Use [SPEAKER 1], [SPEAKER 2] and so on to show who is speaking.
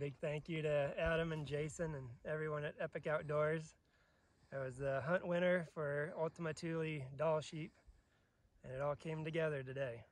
[SPEAKER 1] Big thank you to Adam and Jason and everyone at Epic Outdoors. I was the hunt winner for Ultima Thule Dall sheep, and it all came together today.